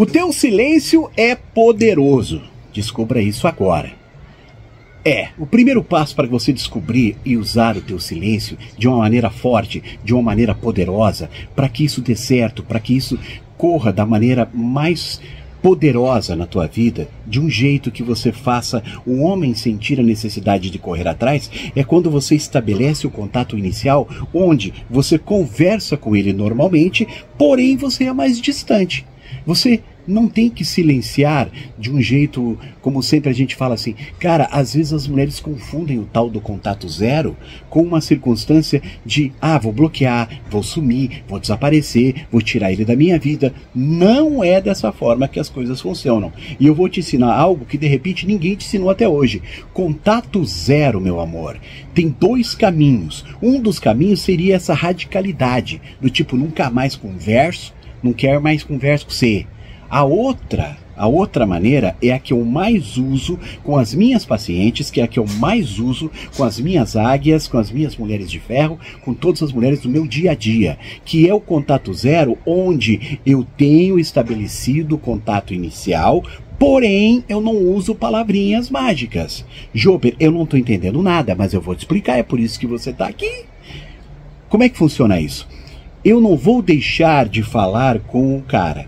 O teu silêncio é poderoso. Descubra isso agora. É, o primeiro passo para você descobrir e usar o teu silêncio de uma maneira forte, de uma maneira poderosa, para que isso dê certo, para que isso corra da maneira mais poderosa na tua vida, de um jeito que você faça o homem sentir a necessidade de correr atrás, é quando você estabelece o contato inicial, onde você conversa com ele normalmente, porém você é mais distante. Você não tem que silenciar de um jeito, como sempre a gente fala assim, cara, às vezes as mulheres confundem o tal do contato zero com uma circunstância de, ah, vou bloquear, vou sumir, vou desaparecer, vou tirar ele da minha vida. Não é dessa forma que as coisas funcionam. E eu vou te ensinar algo que de repente ninguém te ensinou até hoje. Contato zero, meu amor. Tem dois caminhos. Um dos caminhos seria essa radicalidade, do tipo, nunca mais converso, não quero mais conversa com você. A outra, a outra maneira é a que eu mais uso com as minhas pacientes, que é a que eu mais uso com as minhas águias, com as minhas mulheres de ferro, com todas as mulheres do meu dia a dia, que é o contato zero, onde eu tenho estabelecido o contato inicial, Porém, eu não uso palavrinhas mágicas. Joper, eu não estou entendendo nada, mas eu vou te explicar, é por isso que você está aqui. Como é que funciona isso? Eu não vou deixar de falar com o cara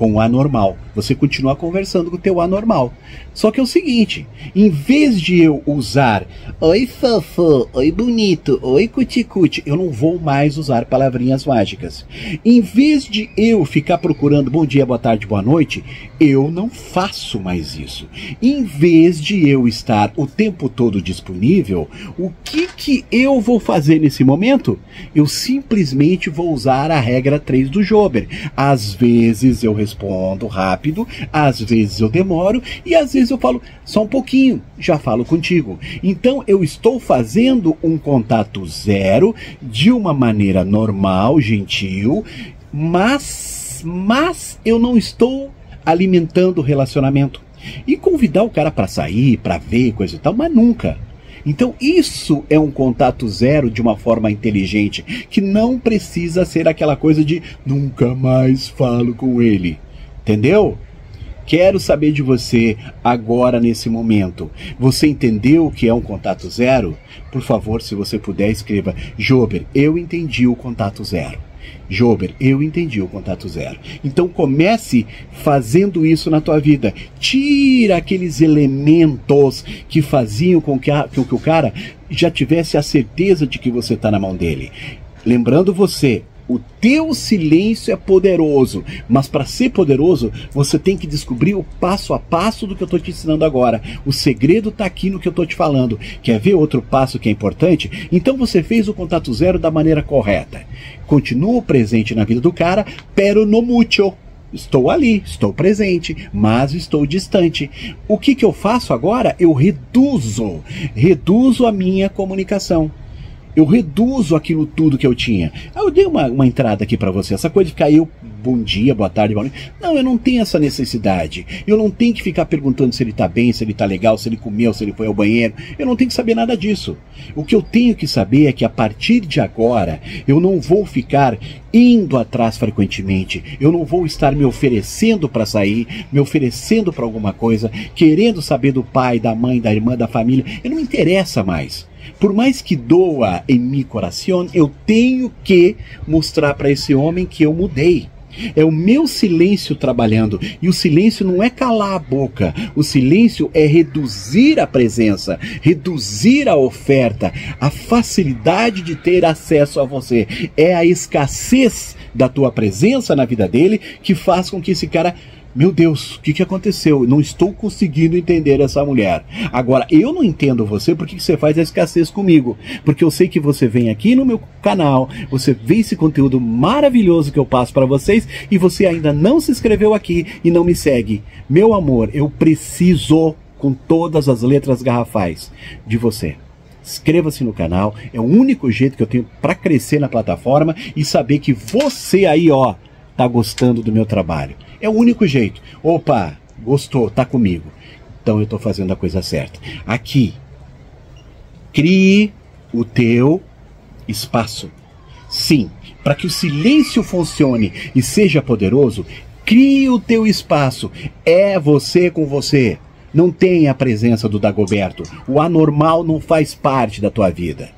com o anormal. Você continua conversando com o teu anormal. Só que é o seguinte, em vez de eu usar oi fofo, oi bonito, oi cuticute, eu não vou mais usar palavrinhas mágicas. Em vez de eu ficar procurando bom dia, boa tarde, boa noite, eu não faço mais isso. Em vez de eu estar o tempo todo disponível, o que que eu vou fazer nesse momento? Eu simplesmente vou usar a regra 3 do Jober. Às vezes eu respondo rápido, às vezes eu demoro e às vezes eu falo só um pouquinho, já falo contigo. Então eu estou fazendo um contato zero de uma maneira normal, gentil, mas mas eu não estou alimentando o relacionamento. E convidar o cara para sair, para ver, coisa e tal, mas nunca. Então, isso é um contato zero de uma forma inteligente, que não precisa ser aquela coisa de nunca mais falo com ele. Entendeu? Quero saber de você agora nesse momento. Você entendeu o que é um contato zero? Por favor, se você puder, escreva: Jober, eu entendi o contato zero. Jober, eu entendi o contato zero. Então comece fazendo isso na tua vida. Tira aqueles elementos que faziam com que, a, com que o cara já tivesse a certeza de que você está na mão dele. Lembrando você, o teu silêncio é poderoso, mas para ser poderoso, você tem que descobrir o passo a passo do que eu estou te ensinando agora. O segredo está aqui no que eu estou te falando. Quer ver outro passo que é importante? Então você fez o contato zero da maneira correta. Continuo presente na vida do cara, pero no mucho. Estou ali, estou presente, mas estou distante. O que, que eu faço agora? Eu reduzo, reduzo a minha comunicação eu reduzo aquilo tudo que eu tinha. Eu dei uma, uma entrada aqui para você, essa coisa de ficar eu, bom dia, boa tarde, boa noite. Não, eu não tenho essa necessidade. Eu não tenho que ficar perguntando se ele tá bem, se ele tá legal, se ele comeu, se ele foi ao banheiro. Eu não tenho que saber nada disso. O que eu tenho que saber é que a partir de agora, eu não vou ficar indo atrás frequentemente. Eu não vou estar me oferecendo para sair, me oferecendo para alguma coisa, querendo saber do pai, da mãe, da irmã, da família. Eu não me interessa mais. Por mais que doa em meu coração, eu tenho que mostrar para esse homem que eu mudei. É o meu silêncio trabalhando. E o silêncio não é calar a boca. O silêncio é reduzir a presença, reduzir a oferta, a facilidade de ter acesso a você. É a escassez da tua presença na vida dele que faz com que esse cara meu Deus, o que, que aconteceu? Não estou conseguindo entender essa mulher. Agora, eu não entendo você porque você faz a escassez comigo. Porque eu sei que você vem aqui no meu canal, você vê esse conteúdo maravilhoso que eu passo para vocês e você ainda não se inscreveu aqui e não me segue. Meu amor, eu preciso, com todas as letras garrafais, de você. Inscreva-se no canal, é o único jeito que eu tenho para crescer na plataforma e saber que você aí, ó, tá gostando do meu trabalho. É o único jeito. Opa, gostou, tá comigo. Então eu estou fazendo a coisa certa. Aqui, crie o teu espaço. Sim, para que o silêncio funcione e seja poderoso, Crie o teu espaço. É você com você. Não tem a presença do Dagoberto. O anormal não faz parte da tua vida.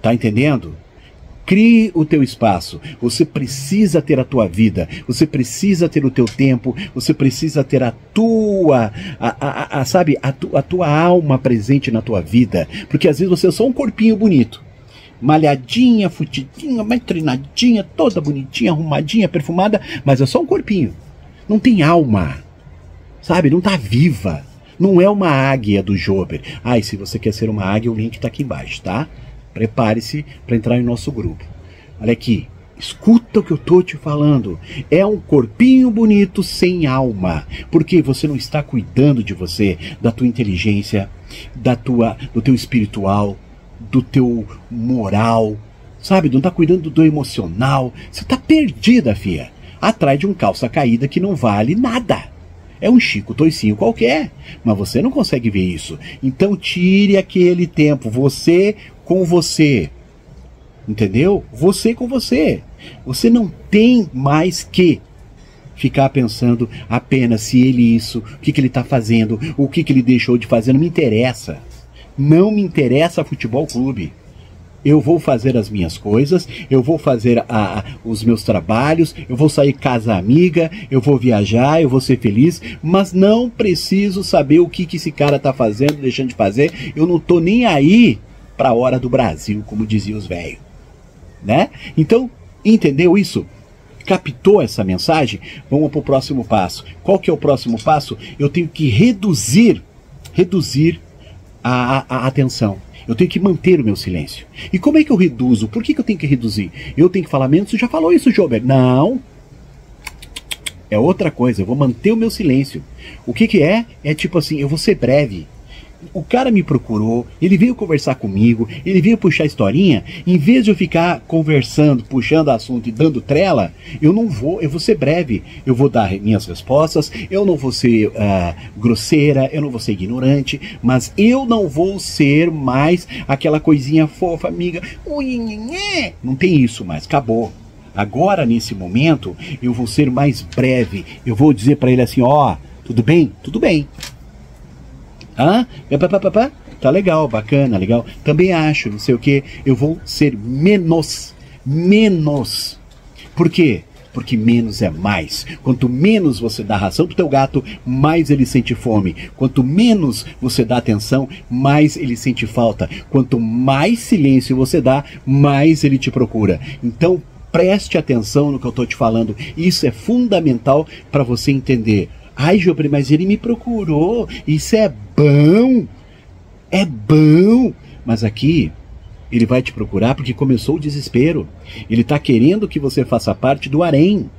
Tá entendendo? Crie o teu espaço. Você precisa ter a tua vida. Você precisa ter o teu tempo. Você precisa ter a tua, a, a, a, sabe, a, tu, a tua alma presente na tua vida. Porque às vezes você é só um corpinho bonito malhadinha, futidinha, mais treinadinha, toda bonitinha, arrumadinha, perfumada, mas é só um corpinho. Não tem alma. Sabe? Não tá viva. Não é uma águia do Jober. Ah, e se você quer ser uma águia, o link tá aqui embaixo, tá? Prepare-se para entrar em nosso grupo. Olha aqui, escuta o que eu tô te falando. É um corpinho bonito sem alma, porque você não está cuidando de você, da tua inteligência, da tua, do teu espiritual, do teu moral, sabe? Não está cuidando do emocional. Você está perdida, fia, atrás de um calça caída que não vale nada. É um Chico Toicinho qualquer, mas você não consegue ver isso. Então tire aquele tempo, você com você. Entendeu? Você com você. Você não tem mais que ficar pensando apenas se ele isso, o que, que ele está fazendo, o que, que ele deixou de fazer, não me interessa. Não me interessa futebol clube. Eu vou fazer as minhas coisas, eu vou fazer a, os meus trabalhos, eu vou sair casa amiga, eu vou viajar, eu vou ser feliz, mas não preciso saber o que, que esse cara está fazendo, deixando de fazer. Eu não tô nem aí para a hora do Brasil, como diziam os velhos. Né? Então, entendeu isso? Captou essa mensagem? Vamos para o próximo passo. Qual que é o próximo passo? Eu tenho que reduzir, reduzir a, a, a atenção. Eu tenho que manter o meu silêncio. E como é que eu reduzo? Por que, que eu tenho que reduzir? Eu tenho que falar menos? Você já falou isso, Jober? Não. É outra coisa. Eu vou manter o meu silêncio. O que, que é? É tipo assim, eu vou ser breve o cara me procurou, ele veio conversar comigo, ele veio puxar historinha, em vez de eu ficar conversando, puxando assunto e dando trela, eu não vou, eu vou ser breve, eu vou dar minhas respostas, eu não vou ser uh, grosseira, eu não vou ser ignorante, mas eu não vou ser mais aquela coisinha fofa, amiga, não tem isso mais, acabou. Agora, nesse momento, eu vou ser mais breve, eu vou dizer para ele assim, ó, oh, tudo bem? Tudo bem. Hã? Tá legal, bacana, legal. Também acho, não sei o que. Eu vou ser menos. Menos. Por quê? Porque menos é mais. Quanto menos você dá ração pro teu gato, mais ele sente fome. Quanto menos você dá atenção, mais ele sente falta. Quanto mais silêncio você dá, mais ele te procura. Então, preste atenção no que eu estou te falando. Isso é fundamental para você entender. Ai, Jobre, mas ele me procurou. Isso é bom. É bom. Mas aqui ele vai te procurar porque começou o desespero. Ele está querendo que você faça parte do harém.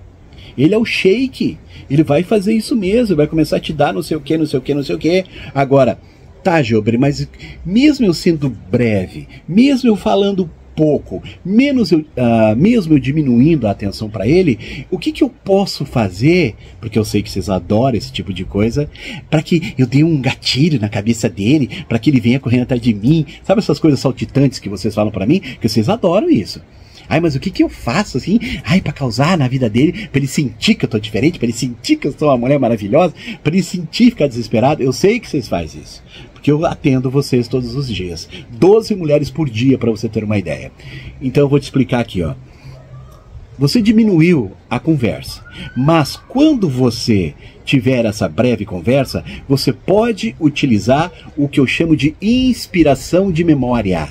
Ele é o sheik. Ele vai fazer isso mesmo. Vai começar a te dar não sei o que, não sei o que, não sei o que. Agora, tá, Jobre, mas mesmo eu sendo breve, mesmo eu falando pouco, menos eu, uh, mesmo eu diminuindo a atenção para ele, o que, que eu posso fazer, porque eu sei que vocês adoram esse tipo de coisa, para que eu dê um gatilho na cabeça dele, para que ele venha correndo atrás de mim, sabe essas coisas saltitantes que vocês falam para mim, que vocês adoram isso. Ai, mas o que que eu faço assim? Ai, para causar na vida dele, para ele sentir que eu tô diferente, para ele sentir que eu sou uma mulher maravilhosa, para ele sentir ficar desesperado. Eu sei que vocês fazem isso porque eu atendo vocês todos os dias. 12 mulheres por dia, para você ter uma ideia. Então eu vou te explicar aqui, ó. Você diminuiu a conversa, mas quando você tiver essa breve conversa, você pode utilizar o que eu chamo de inspiração de memória.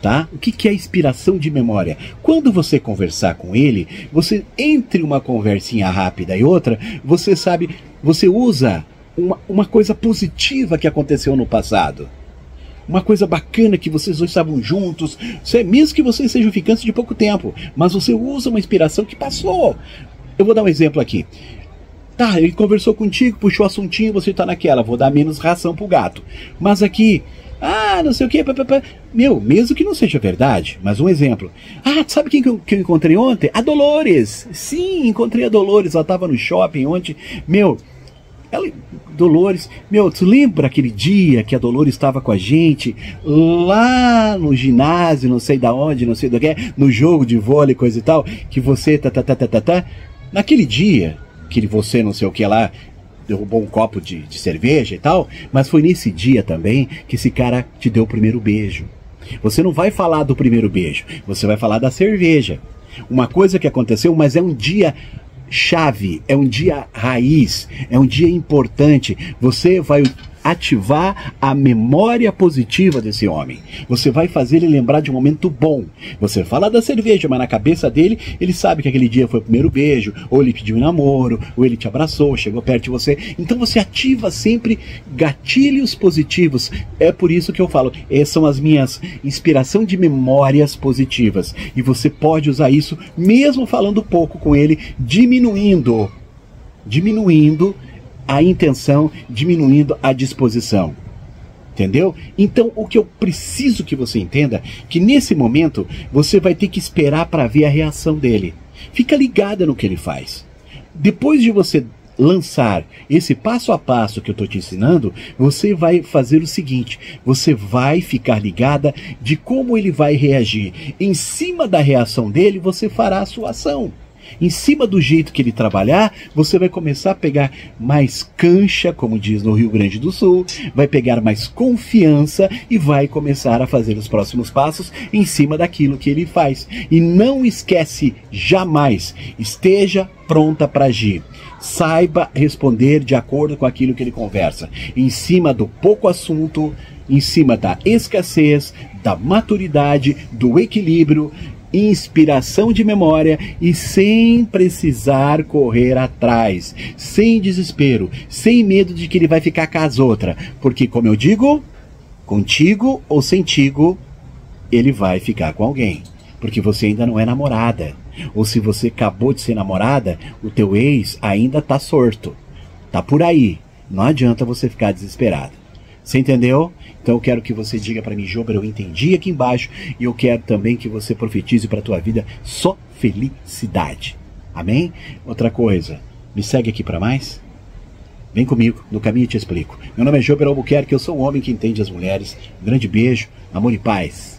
Tá? O que, que é inspiração de memória? Quando você conversar com ele, você entre uma conversinha rápida e outra, você sabe, você usa uma, uma coisa positiva que aconteceu no passado. Uma coisa bacana que vocês dois estavam juntos, mesmo que vocês sejam ficantes de pouco tempo, mas você usa uma inspiração que passou. Eu vou dar um exemplo aqui. Tá, ele conversou contigo, puxou o assuntinho, você tá naquela, vou dar menos ração pro gato. Mas aqui, ah, não sei o que, meu, mesmo que não seja verdade, mas um exemplo. Ah, sabe quem que eu, que eu encontrei ontem? A Dolores. Sim, encontrei a Dolores, ela tava no shopping ontem. Meu, ela, Dolores, meu, tu lembra aquele dia que a Dolores estava com a gente lá no ginásio, não sei da onde, não sei do que, no jogo de vôlei, coisa e tal, que você tá, tá, tá, tá, tá, tá. Naquele dia, que você não sei o que lá derrubou um copo de, de cerveja e tal, mas foi nesse dia também que esse cara te deu o primeiro beijo. Você não vai falar do primeiro beijo, você vai falar da cerveja. Uma coisa que aconteceu, mas é um dia chave, é um dia raiz, é um dia importante. Você vai ativar a memória positiva desse homem. Você vai fazer ele lembrar de um momento bom. Você fala da cerveja, mas na cabeça dele, ele sabe que aquele dia foi o primeiro beijo, ou ele pediu um namoro, ou ele te abraçou, chegou perto de você. Então você ativa sempre gatilhos positivos. É por isso que eu falo, essas são as minhas inspiração de memórias positivas. E você pode usar isso mesmo falando pouco com ele, diminuindo diminuindo a intenção, diminuindo a disposição. Entendeu? Então, o que eu preciso que você entenda que nesse momento você vai ter que esperar para ver a reação dele. Fica ligada no que ele faz. Depois de você lançar esse passo a passo que eu estou te ensinando, você vai fazer o seguinte: você vai ficar ligada de como ele vai reagir. Em cima da reação dele, você fará a sua ação. Em cima do jeito que ele trabalhar, você vai começar a pegar mais cancha, como diz no Rio Grande do Sul, vai pegar mais confiança e vai começar a fazer os próximos passos em cima daquilo que ele faz. E não esquece jamais, esteja pronta para agir. Saiba responder de acordo com aquilo que ele conversa. Em cima do pouco assunto, em cima da escassez, da maturidade, do equilíbrio, inspiração de memória e sem precisar correr atrás, sem desespero, sem medo de que ele vai ficar com as outras, porque como eu digo, contigo ou sentigo, ele vai ficar com alguém, porque você ainda não é namorada. Ou se você acabou de ser namorada, o teu ex ainda tá sorto. Tá por aí. Não adianta você ficar desesperado. Você entendeu? Então eu quero que você diga para mim, Jober, eu entendi aqui embaixo e eu quero também que você profetize para a tua vida só felicidade. Amém? Outra coisa, me segue aqui para mais? Vem comigo, no caminho te explico. Meu nome é Jober Albuquerque, eu sou um homem que entende as mulheres. Um grande beijo, amor e paz.